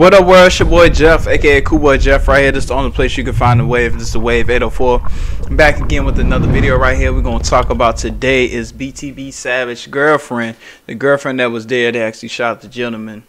What up, world? It's your boy Jeff, aka Cool Boy Jeff, right here. This is the only place you can find the wave. This is the Wave 804. I'm back again with another video right here. We're gonna talk about today is BTB Savage girlfriend, the girlfriend that was there that actually shot the gentleman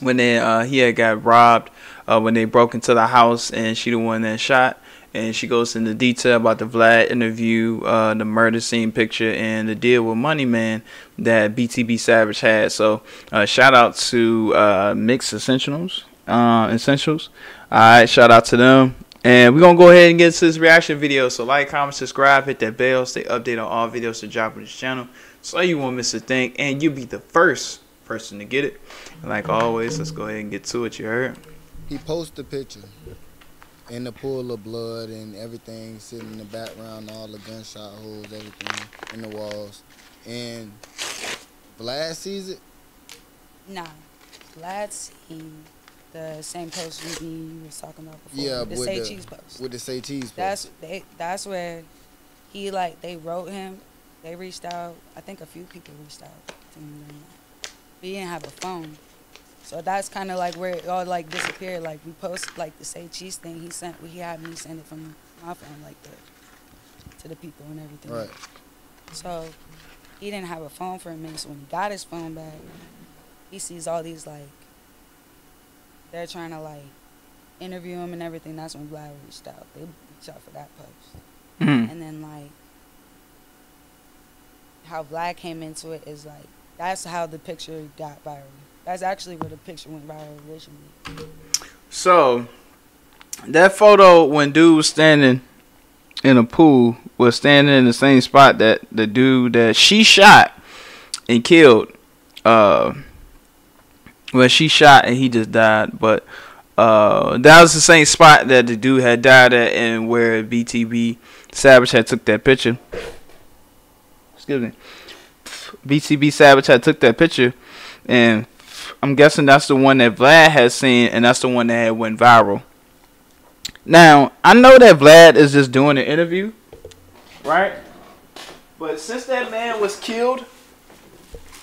when they uh, he had got robbed uh, when they broke into the house, and she the one that shot. And she goes into detail about the Vlad interview, uh, the murder scene picture, and the deal with Money Man that BTB Savage had. So, uh, shout out to uh, Mix Essentials. Uh, Essentials. All right, shout out to them. And we're going to go ahead and get to this reaction video. So, like, comment, subscribe, hit that bell, stay updated on all videos to drop on this channel so you won't miss a thing. And you'll be the first person to get it. And like always, let's go ahead and get to it. You heard? He posted the picture in the pool of blood and everything sitting in the background, all the gunshot holes, everything in the walls. And Vlad sees it. Nah, Vlad seen the same post we you was talking about before. Yeah, the with say the- cheese post. With the say cheese post. That's they. That's where he like they wrote him. They reached out. I think a few people reached out to him. He didn't have a phone. So that's kind of like where it all like disappeared. Like we post like the say cheese thing. He sent. He had me send it from my phone like that to the people and everything. right. So he didn't have a phone for a minute. So when he got his phone back, he sees all these like they're trying to like interview him and everything. That's when Vlad reached out. They reached out for that post. Mm. And then like how Vlad came into it is like that's how the picture got viral. That's actually where the picture went viral originally. So that photo when dude was standing in a pool was standing in the same spot that the dude that she shot and killed. Uh, well, she shot and he just died, but uh, that was the same spot that the dude had died at, and where BTB Savage had took that picture. Excuse me. BTB Savage had took that picture, and I'm guessing that's the one that Vlad has seen, and that's the one that had went viral. Now, I know that Vlad is just doing an interview, right? But since that man was killed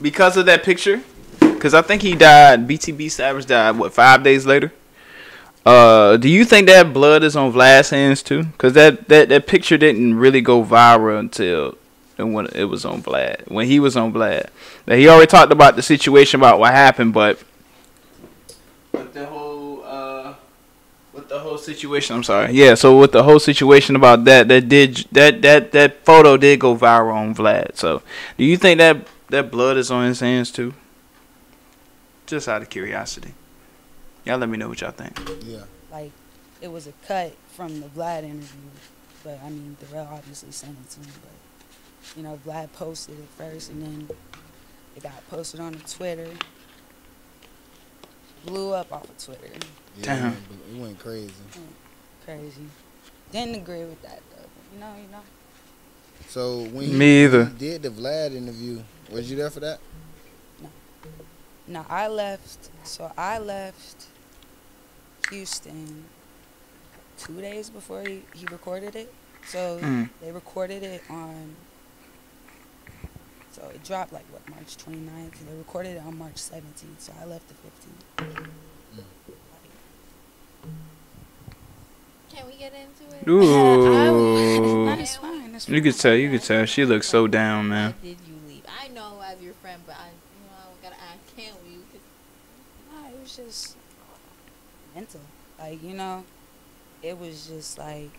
because of that picture, because I think he died, BTB Savage died, what, five days later? Uh, do you think that blood is on Vlad's hands too? Because that, that, that picture didn't really go viral until when it was on Vlad, when he was on Vlad. Now, he already talked about the situation about what happened, but with the whole uh, with the whole situation, I'm sorry, yeah. So with the whole situation about that, that did that that that photo did go viral on Vlad. So do you think that that blood is on his hands too? Just out of curiosity, y'all let me know what y'all think. Yeah. Like it was a cut from the Vlad interview, but I mean Darrell obviously sent it to me. But you know, Vlad posted it first, and then it got posted on the Twitter. Blew up off of Twitter. Yeah, Damn. It went, it went crazy. Crazy. Didn't agree with that though. You know, you know. So when he, Me either. did the Vlad interview, was you there for that? No. No, I left. So I left Houston two days before he, he recorded it. So Mm. they recorded it on. So it dropped like what March 29th. They recorded it on March 17th. So I left the 15th. Can we get into it? Ooh, That's fine. That's fine. you could tell. You could tell. She looks so down, man. Why did you leave? I know as your friend, but I, you know, I gotta ask, can we? 'Cause Nah, it was just mental. Like, you know, it was just like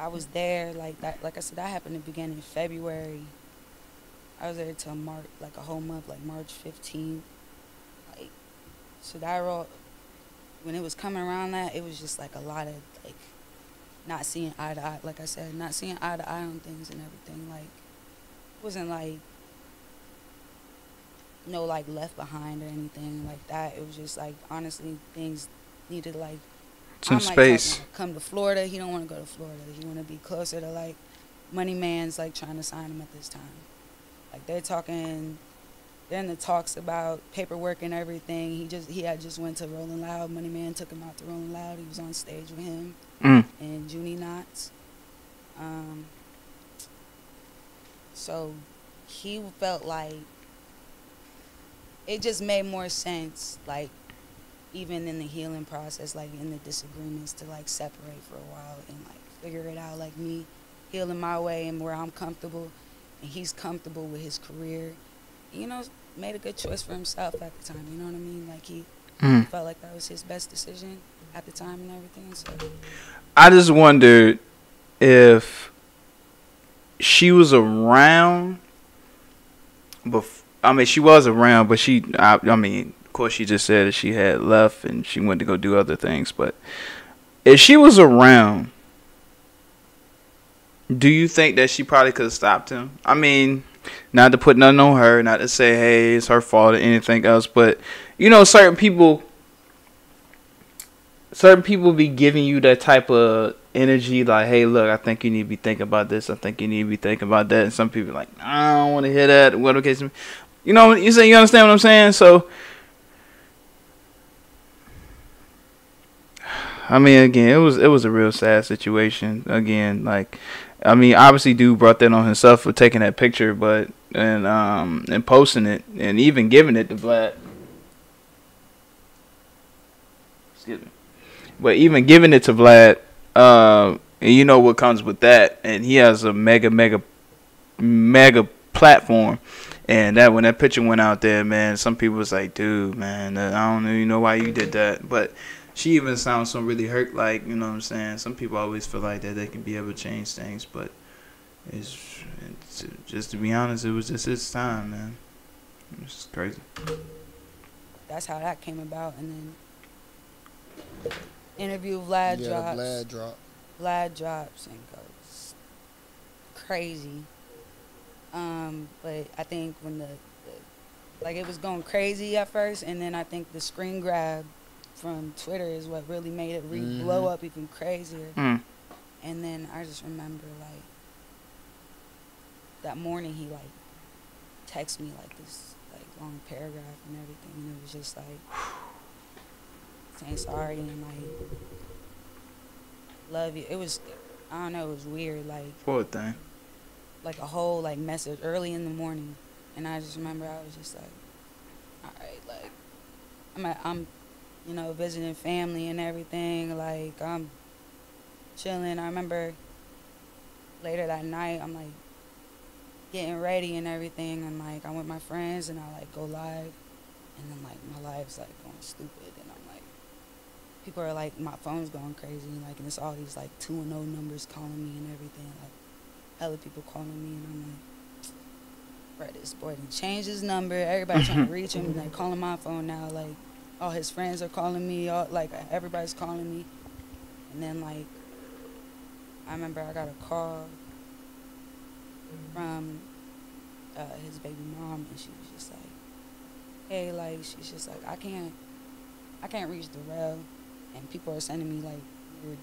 I was there like that like I said, that happened at the beginning of February. I was there till March like a whole month, like March fifteenth. Like so that all when it was coming around that, it was just like a lot of like not seeing eye to eye like I said, not seeing eye to eye on things and everything. Like it wasn't like no like left behind or anything like that. It was just like honestly things needed like Some I'm, space. talking, come to Florida. He don't want to go to Florida. He want to be closer to like Money Man's like trying to sign him at this time. Like they're talking, they're in the talks about paperwork and everything. He just he had just went to Rolling Loud. Money Man took him out to Rolling Loud. He was on stage with him Mm. and Junie Knots. Um, so he felt like it just made more sense, like even in the healing process, like in the disagreements, to like separate for a while and like figure it out. Like me healing my way and where I'm comfortable, and he's comfortable with his career. You know, made a good choice for himself at the time. You know what I mean? Like he Mm. felt like that was his best decision at the time and everything. So I just wondered if she was around. Bef- I mean, she was around, but she. I, I mean, of course, she just said that she had left and she went to go do other things. But if she was around, do you think that she probably could have stopped him? I mean, not to put nothing on her, not to say, hey, it's her fault or anything else, but you know, certain people certain people be giving you that type of energy like hey look i think you need to be thinking about this i think you need to be thinking about that and some people like i don't want to hear that what okay you know you say you understand what i'm saying so i mean again it was it was a real sad situation. Again like i mean obviously dude brought that on himself for taking that picture but and um and posting it and even giving it to vlad. Excuse me. But even giving it to Vlad, uh, and you know what comes with that, and he has a mega, mega, mega platform, and that when that picture went out there, man, some people was like, dude, man, uh, I don't even know why you did that, but she even sounds so really hurt, like you know what I'm saying. Some people always feel like that they can be able to change things, but it's, it's just to be honest, it was just his time, man. It's just crazy. that's how that came about. And then interview Vlad yeah, drops. the Vlad drop. Vlad drops and goes crazy. Um, but I think when the, the like it was going crazy at first, and then I think the screen grab from Twitter is what really made it re blow Mhm. up even crazier. Mm. And then I just remember like that morning he like texted me like this like long paragraph and everything, and it was just like saying sorry and like love you. It was I don't know, it was weird like Poor thing. like a whole like message early in the morning, and I just remember I was just like, all right, like I'm at, I'm, you know, visiting family and everything. Like I'm chilling. I remember later that night, I'm like getting ready and everything, and like I'm with my friends, and I like go live, and then like my life's like going stupid, and I'm like. People are like, my phone's going crazy, like, and it's all these like two and O numbers calling me and everything, like, hella people calling me, and I'm like, bro, this boy done changed his number. Everybody trying to reach him, and like calling my phone now. Like, all his friends are calling me. All like everybody's calling me. And then like, I remember I got a call from uh, his baby mom, and she was just like, "Hey, like, she's just like, I can't, I can't reach Darrell, and people are sending me like weird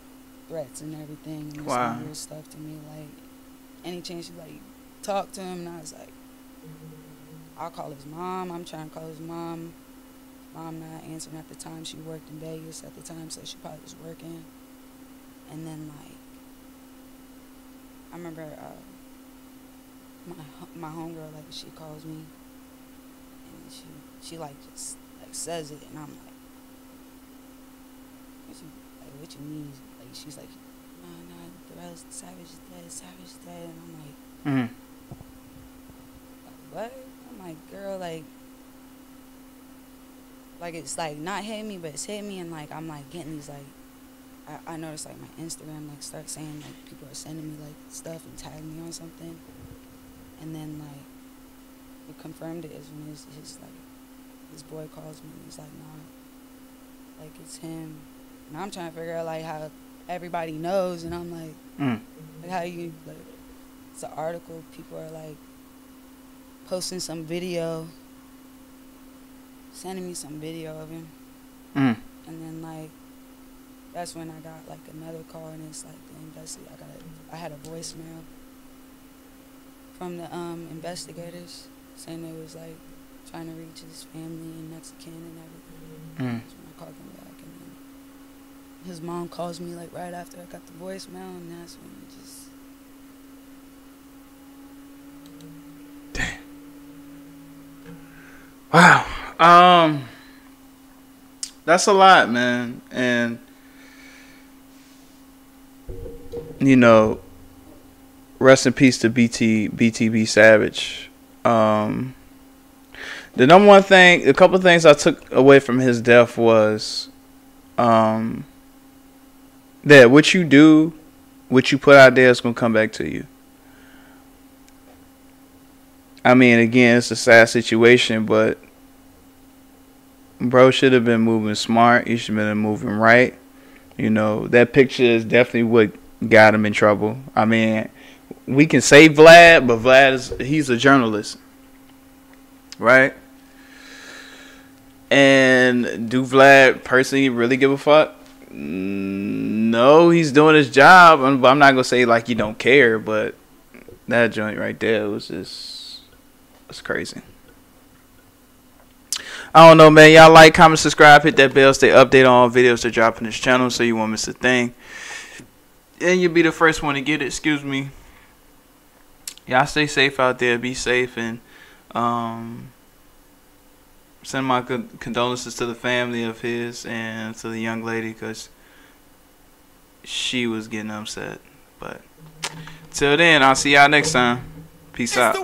threats and everything, and Wow. some weird stuff to me, like." any chance you like talk to him and I was like I'll call his mom. I'm trying to call his mom. Mom not answering at the time. She worked in Vegas at the time, so she probably was working. And then like I remember uh, my my homegirl like she calls me and she she like just like says it and I'm like what you like what you mean? Like she's like no, no, the rest Savage is dead, Savage is dead, and I'm like, Mm. like, what? I'm like, girl, like, like it's like not hitting me, but it's hitting me, and like I'm like getting these like, I, I noticed like my Instagram like start saying like people are sending me like stuff and tagging me on something, and then like, what confirmed it is when his his like, his boy calls me and he's like, nah, like it's him, and I'm trying to figure out like how everybody knows, and I'm like. Mm. Like how you like it's an article, people are like posting some video, sending me some video of him, Mm. and then like that's when I got like another call, and it's like the investigate. I got a, I had a voicemail from the um investigators saying they was like trying to reach his family and next kin and everything. Mm. That's when I called him back, and then his mom calls me like right after I got the voicemail, and that's when it just. Wow. Um, that's a lot, man, and you know, rest in peace to BT BTB Savage. Um, the number one thing, a couple things I took away from his death was, um, that what you do, what you put out there is gonna come back to you. I mean, again, it's a sad situation, but bro should have been moving smart. He should have been moving right. You know, that picture is definitely what got him in trouble. I mean, we can say Vlad, but Vlad is he's a journalist. Right? And do Vlad personally really give a fuck? No, he's doing his job. I'm, I'm not gonna say like you don't care, but that joint right there was just it's crazy. I don't know, man. Y'all like, comment, subscribe, hit that bell, stay updated on all videos that drop on this channel so you won't miss a thing. And you'll be the first one to get it. Excuse me. Y'all stay safe out there. Be safe and um, send my condolences to the family of his and to the young lady because she was getting upset. But till then, I'll see y'all next time. Peace out.